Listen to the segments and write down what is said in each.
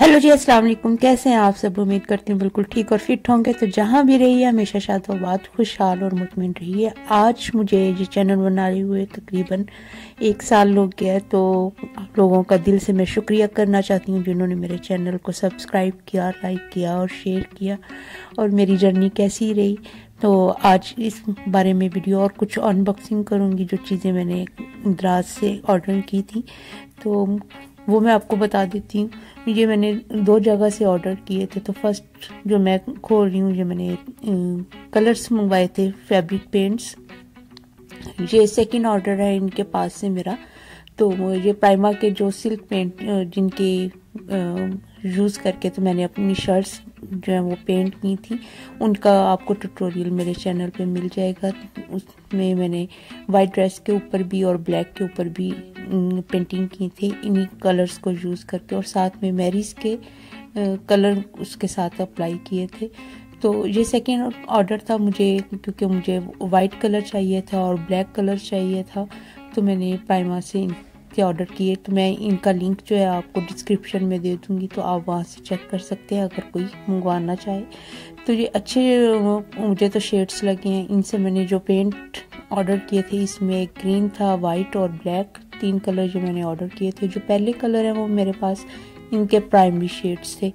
Hello जी अस्सलाम वालेकुम कैसे हैं आप सब? उम्मीद करती हूँ बिल्कुल ठीक और फिट होंगे। तो जहाँ भी रहिए, हमेशा शाद बात खुशहाल और मुतमिन रहिए। आज मुझे ये चैनल बनाए हुए तकरीबन एक साल हो गया तो आप लोगों का दिल से मैं शुक्रिया करना चाहती हूँ जिन्होंने मेरे चैनल को सब्सक्राइब किया लाइक किया और शेयर किया और मेरी जर्नी कैसी रही। तो आज इस बारे में वीडियो और कुछ अनबॉक्सिंग करूँगी, जो चीज़ें मैंने दराज से ऑर्डर की थी। तो वो मैं आपको बता देती हूँ ये मैंने दो जगह से ऑर्डर किए थे। तो फ़र्स्ट जो मैं खोल रही हूँ, ये मैंने कलर्स मंगवाए थे फैब्रिक पेंट्स ये सेकंड ऑर्डर है इनके पास से मेरा। तो ये प्राइमा के जो सिल्क पेंट जिनके यूज़ करके तो मैंने अपनी शर्ट्स जो है वो पेंट की थी। उनका आपको ट्यूटोरियल मेरे चैनल पे मिल जाएगा। उसमें मैंने वाइट ड्रेस के ऊपर भी और ब्लैक के ऊपर भी पेंटिंग की थी। इन्हीं कलर्स को यूज़ करके और साथ में मैरीज के कलर उसके साथ अप्लाई किए थे। तो ये सेकेंड ऑर्डर था मुझे, क्योंकि मुझे वाइट कलर चाहिए था और ब्लैक कलर चाहिए था। तो मैंने पाइमा से के ऑर्डर किए तो मैं इनका लिंक जो है आपको डिस्क्रिप्शन में दे दूँगी तो आप वहाँ से चेक कर सकते हैं, अगर कोई मंगवाना चाहे। तो ये अच्छे, मुझे तो शेड्स लगे हैं। इनसे मैंने जो पेंट ऑर्डर किए थे, इसमें ग्रीन था वाइट और ब्लैक तीन कलर जो मैंने ऑर्डर किए थे। जो पहले कलर हैं, वो मेरे पास इनके प्राइमरी शेड्स थे।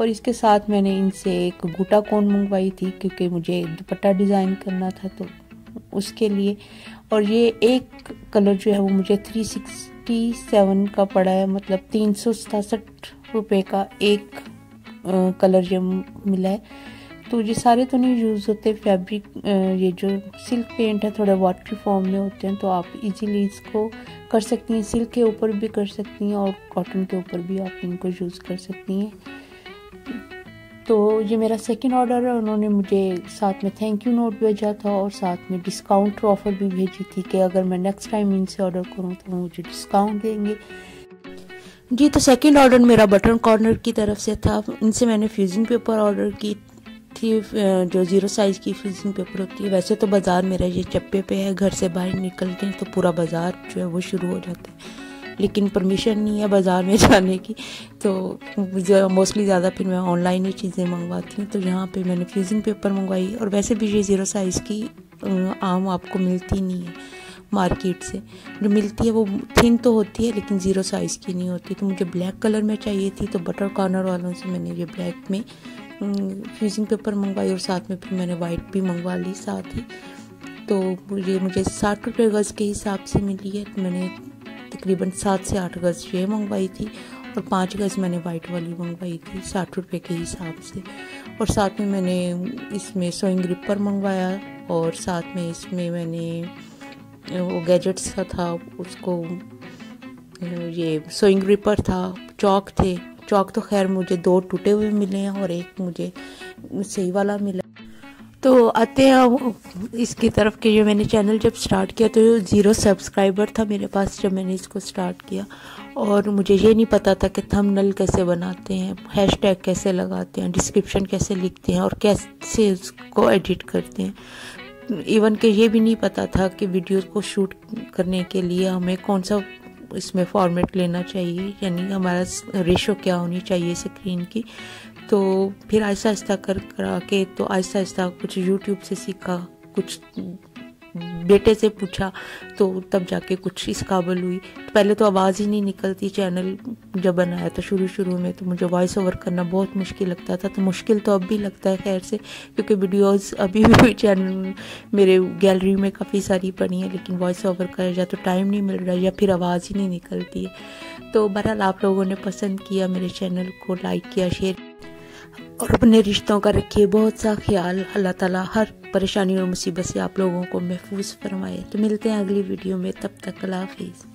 और इसके साथ मैंने इनसे एक गुटा कोन मंगवाई थी, क्योंकि मुझे दुपट्टा डिज़ाइन करना था तो उसके लिए। और ये एक कलर जो है, वो मुझे थ्री सिक्सटी सेवन का पड़ा है मतलब तीन सौ सतासठ रुपये का एक आ, कलर जो मिला है। तो ये सारे तो नहीं यूज़ होते फैब्रिक ये जो सिल्क पेंट है थोड़ा वाटरी फॉर्म में होते हैं तो आप इजीली इसको कर सकती हैं। सिल्क के ऊपर भी कर सकती हैं और कॉटन के ऊपर भी आप इनको यूज़ कर सकती हैं। तो ये मेरा सेकंड ऑर्डर है। उन्होंने मुझे साथ में थैंक यू नोट भेजा था और साथ में डिस्काउंट ऑफ़र भी भेजी थी कि अगर मैं नेक्स्ट टाइम इनसे ऑर्डर करूँ तो मुझे डिस्काउंट देंगे। जी तो सेकंड ऑर्डर मेरा बटन कॉर्नर की तरफ़ से था। इनसे मैंने फ्यूजिंग पेपर ऑर्डर की थी जो ज़ीरो साइज़ की फ्यूजिंग पेपर होती है। वैसे तो बाज़ार मेरा ये चप्पे पे है। घर से बाहर निकलते हैं तो पूरा बाज़ार जो है वो शुरू हो जाता है। लेकिन परमिशन नहीं है बाज़ार में जाने की। तो मोस्टली ज़्यादा फिर मैं ऑनलाइन ही चीज़ें मंगवाती हूँ। तो यहाँ पे मैंने फ्यूजिंग पेपर मंगवाई और वैसे भी ये ज़ीरो साइज़ की आम आपको मिलती नहीं है मार्केट से। जो मिलती है वो थिन तो होती है, लेकिन ज़ीरो साइज़ की नहीं होती। तो मुझे ब्लैक कलर में चाहिए थी तो बटर कॉर्नर वालों से मैंने ये ब्लैक में फ्यूजिंग पेपर मंगवाई और साथ में फिर मैंने वाइट भी मंगवा ली साथ ही। तो ये मुझे साठ रुपये गज़ के हिसाब से मिली है। तो मैंने तकरीबन सात से आठ गज़ ये मंगवाई थी और पाँच गज़ मैंने वाइट वाली मंगवाई थी, साठ रुपये के हिसाब से। और साथ में मैंने इसमें सोइंग रिपर मंगवाया और साथ में इसमें मैंने वो गैजेट्स का था, उसको ये सोइंग रिपर था, चौक थे। चौक तो खैर मुझे दो टूटे हुए मिले हैं और एक मुझे सही वाला मिला। तो आते हैं इसकी तरफ़ के जो मैंने चैनल जब स्टार्ट किया तो ज़ीरो सब्सक्राइबर था मेरे पास जब मैंने इसको स्टार्ट किया। और मुझे ये नहीं पता था कि थंबनेल कैसे बनाते हैं हैशटैग कैसे लगाते हैं डिस्क्रिप्शन कैसे लिखते हैं और कैसे उसको एडिट करते हैं। इवन के ये भी नहीं पता था कि वीडियो को शूट करने के लिए हमें कौन सा इसमें फॉर्मेट लेना चाहिए, यानी हमारा रेशो क्या होनी चाहिए स्क्रीन की। तो फिर आहिस्ता आहिस्ता कर, करा के तो आहिस्ता आहिस्ता कुछ यूट्यूब से सीखा, कुछ बेटे से पूछा तो तब जाके कुछ इस काबल हुई। तो पहले तो आवाज़ ही नहीं निकलती, चैनल जब बनाया था शुरू शुरू में तो मुझे वॉइस ओवर करना बहुत मुश्किल लगता था तो मुश्किल तो अब भी लगता है खैर से, क्योंकि वीडियोस अभी भी चैनल मेरे गैलरी में काफ़ी सारी पड़ी हैं, लेकिन वॉइस ओवर कर या तो टाइम नहीं मिल रहा या फिर आवाज़ ही नहीं निकलती है। तो बहरहाल आप लोगों ने पसंद किया मेरे चैनल को लाइक किया शेयर और अपने रिश्तों का रखिए। बहुत सा ख्याल। अल्लाह ताला हर परेशानी और मुसीबत से आप लोगों को महफूज फरमाए। तो मिलते हैं अगली वीडियो में। तब तक अल्लाह हाफिज़।